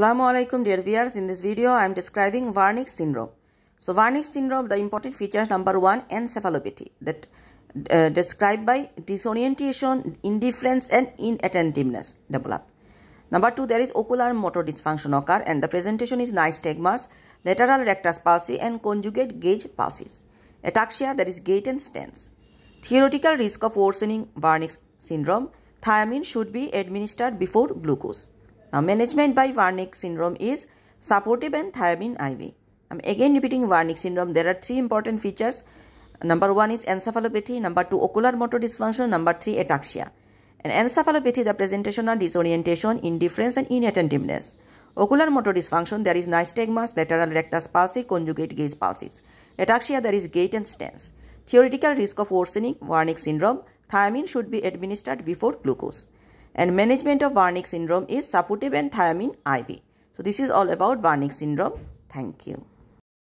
Assalamu alaikum dear viewers. In this video I am describing Wernicke syndrome. So Wernicke syndrome the important features number 1 encephalopathy that uh, described by disorientation, indifference and inattentiveness develop. Number 2 there is ocular motor dysfunction occur and the presentation is nystagmus, lateral rectus palsy and conjugate gaze palsies. Ataxia that is gait and stance. Theoretical risk of worsening Wernicke syndrome, thiamine should be administered before glucose. Now, management by Wernicke syndrome is supportive and thiamine IV. I'm um, again repeating Wernicke syndrome. There are three important features. Number one is encephalopathy. Number two, ocular motor dysfunction. Number three, ataxia. And encephalopathy, the presentation are disorientation, indifference, and inattentiveness. Ocular motor dysfunction, there is nystagmus, lateral rectus palsy, conjugate gaze palsies. Ataxia, there is gait and stance. Theoretical risk of worsening Wernicke syndrome, thiamine should be administered before glucose and management of Wernicke syndrome is supportive and thiamine IV. So this is all about Wernicke syndrome. Thank you.